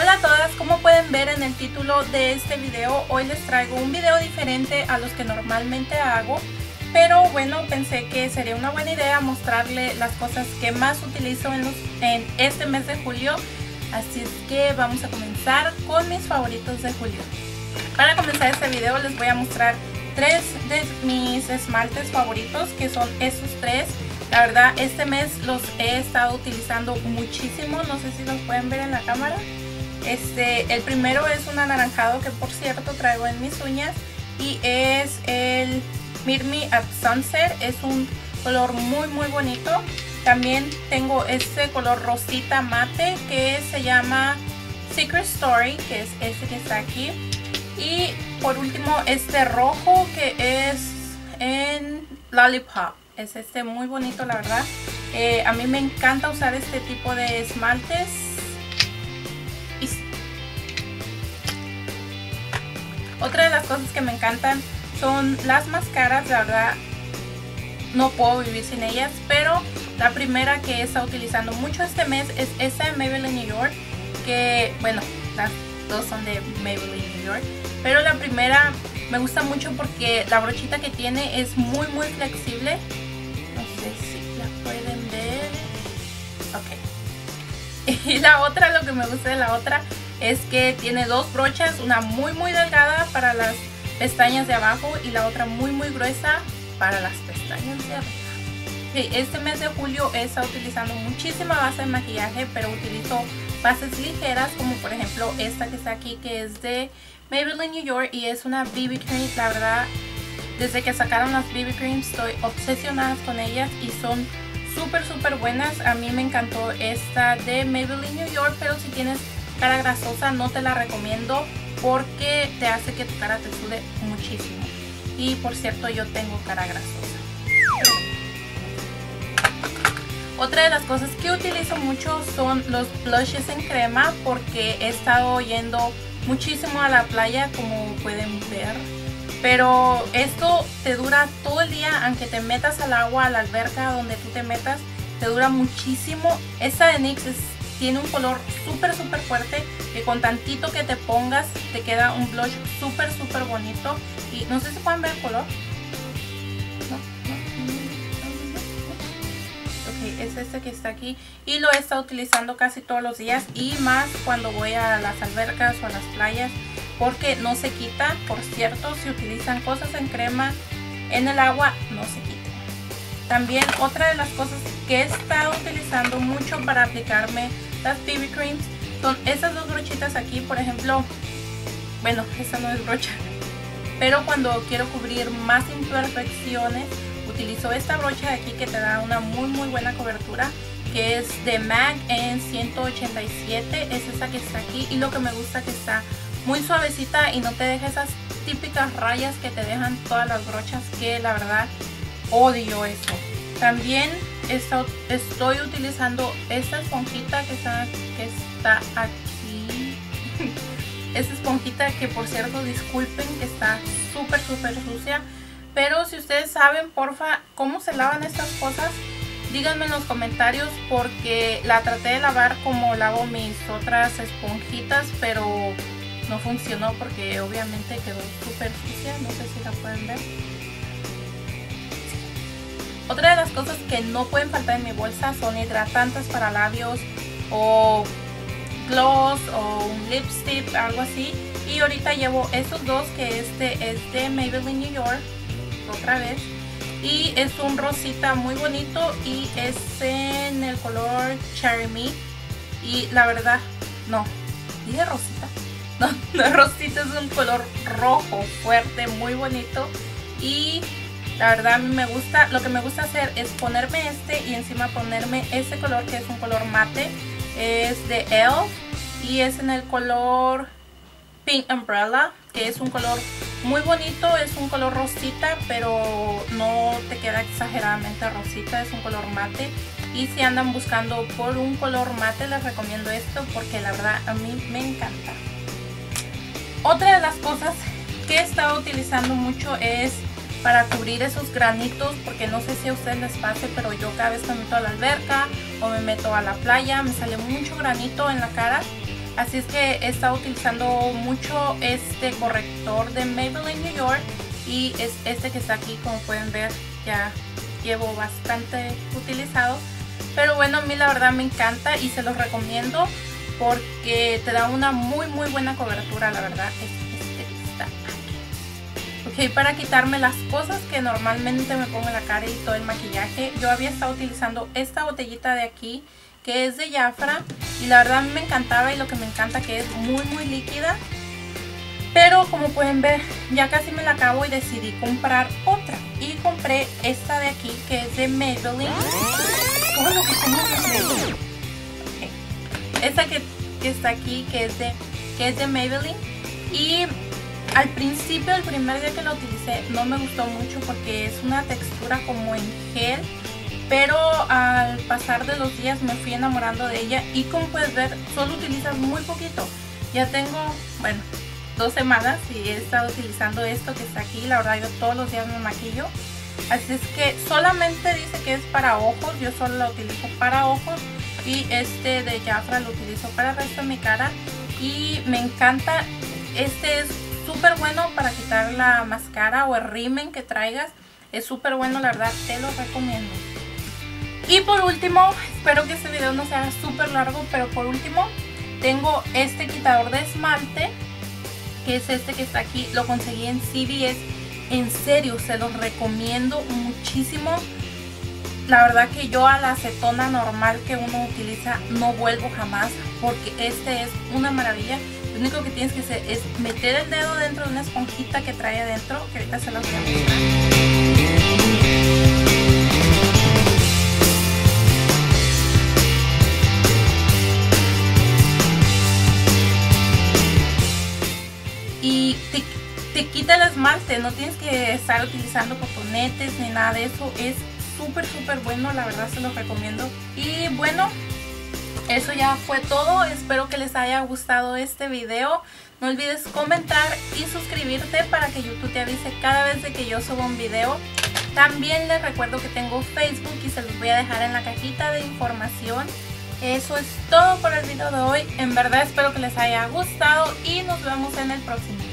Hola a todas, como pueden ver en el título de este video, hoy les traigo un video diferente a los que normalmente hago pero bueno, pensé que sería una buena idea mostrarle las cosas que más utilizo en, en este mes de julio. Así es que vamos a comenzar con mis favoritos de julio. Para comenzar este video les voy a mostrar tres de mis esmaltes favoritos que son estos tres. La verdad este mes los he estado utilizando muchísimo no sé si los pueden ver en la cámara este, el primero es un anaranjado que por cierto traigo en mis uñas y es el Meet Me at Sunset. Es un color muy muy bonito. También tengo este color rosita mate que se llama Secret Story, que es este que está aquí. Y por último este rojo que es en Lollipop. Es este muy bonito la verdad. Eh, a mí me encanta usar este tipo de esmaltes Otra de las cosas que me encantan son las máscaras, la verdad no puedo vivir sin ellas, pero la primera que he estado utilizando mucho este mes es esta de Maybelline New York, que bueno, las dos son de Maybelline New York, pero la primera me gusta mucho porque la brochita que tiene es muy muy flexible, no sé si la pueden ver, ok, y la otra, lo que me gusta de la otra es que tiene dos brochas, una muy muy delgada para las pestañas de abajo y la otra muy muy gruesa para las pestañas de arriba. Este mes de julio he estado utilizando muchísima base de maquillaje, pero utilizo bases ligeras como por ejemplo esta que está aquí que es de Maybelline New York y es una BB Cream. La verdad, desde que sacaron las BB Creams estoy obsesionada con ellas y son súper súper buenas. A mí me encantó esta de Maybelline New York, pero si tienes cara grasosa no te la recomiendo porque te hace que tu cara te sude muchísimo. Y por cierto yo tengo cara grasosa. Otra de las cosas que utilizo mucho son los blushes en crema porque he estado yendo muchísimo a la playa como pueden ver. Pero esto te dura todo el día, aunque te metas al agua, a la alberca donde tú te metas, te dura muchísimo. Esta de NYX es tiene un color súper súper fuerte que con tantito que te pongas te queda un blush súper súper bonito. Y no sé si pueden ver el color. Ok es este que está aquí y lo he estado utilizando casi todos los días y más cuando voy a las albercas o a las playas porque no se quita. Por cierto si utilizan cosas en crema en el agua no se quita. También otra de las cosas que he estado utilizando mucho para aplicarme las BB Creams son esas dos brochitas aquí, por ejemplo, bueno, esta no es brocha, pero cuando quiero cubrir más imperfecciones, utilizo esta brocha de aquí que te da una muy muy buena cobertura, que es de MAC en 187, es esta que está aquí y lo que me gusta que está muy suavecita y no te deja esas típicas rayas que te dejan todas las brochas que la verdad odio eso. También estoy utilizando esta esponjita que está, que está aquí. esta esponjita que por cierto disculpen que está súper súper sucia. Pero si ustedes saben, porfa, cómo se lavan estas cosas, díganme en los comentarios porque la traté de lavar como lavo mis otras esponjitas, pero no funcionó porque obviamente quedó súper sucia. No sé si la pueden ver. Otra de las cosas que no pueden faltar en mi bolsa son hidratantes para labios o gloss o un lipstick, algo así. Y ahorita llevo estos dos, que este es de Maybelline New York, otra vez. Y es un rosita muy bonito y es en el color Cherry Me. Y la verdad, no, dije rosita. No, no es rosita, es un color rojo fuerte, muy bonito. Y la verdad a mí me gusta, lo que me gusta hacer es ponerme este y encima ponerme este color que es un color mate. Es de ELF y es en el color Pink Umbrella, que es un color muy bonito, es un color rosita, pero no te queda exageradamente rosita, es un color mate. Y si andan buscando por un color mate, les recomiendo esto porque la verdad a mí me encanta. Otra de las cosas que he estado utilizando mucho es para cubrir esos granitos porque no sé si a ustedes les pase pero yo cada vez que me meto a la alberca o me meto a la playa me sale mucho granito en la cara Así es que he estado utilizando mucho este corrector de Maybelline New York y es este que está aquí, como pueden ver, ya llevo bastante utilizado. Pero bueno, a mí la verdad me encanta y se los recomiendo porque te da una muy muy buena cobertura, la verdad. Ok, para quitarme las cosas que normalmente me pongo en la cara y todo el maquillaje, yo había estado utilizando esta botellita de aquí que es de Jafra y la verdad me encantaba y lo que me encanta que es muy muy líquida. Pero como pueden ver ya casi me la acabo y decidí comprar otra. Y compré esta de aquí que es de Maybelline. Todo lo que Maybelline esta que, está aquí que es de que es de Maybelline. Y al principio el primer día que la utilicé no me gustó mucho porque es una textura como en gel pero al pasar de los días me fui enamorando de ella y como puedes ver solo utilizas muy poquito. Ya tengo bueno dos semanas y he estado utilizando esto que está aquí. La verdad yo todos los días me maquillo. Así es que solamente dice que es para ojos. Yo solo la utilizo para ojos y este de Jafra lo utilizo para el resto de mi cara. Y me encanta este es súper bueno para quitar la máscara o el rimen que traigas es súper bueno la verdad te lo recomiendo y por último, espero que este video no sea súper largo, pero por último tengo este quitador de esmalte, que es este que está aquí, lo conseguí en CVS. En serio, se los recomiendo muchísimo. La verdad que yo a la acetona normal que uno utiliza no vuelvo jamás porque este es una maravilla. Lo único que tienes que hacer es meter el dedo dentro de una esponjita que trae adentro, que ahorita se los voy a mostrar. te quita el esmalte, no tienes que estar utilizando cotonetes ni nada de eso, es súper súper bueno, la verdad se los recomiendo. Y bueno, eso ya fue todo, espero que les haya gustado este video. No olvides comentar y suscribirte para que YouTube te avise cada vez que yo subo un video. También les recuerdo que tengo Facebook y se los voy a dejar en la cajita de información. Eso es todo por el video de hoy. En verdad espero que les haya gustado y nos vemos en el próximo.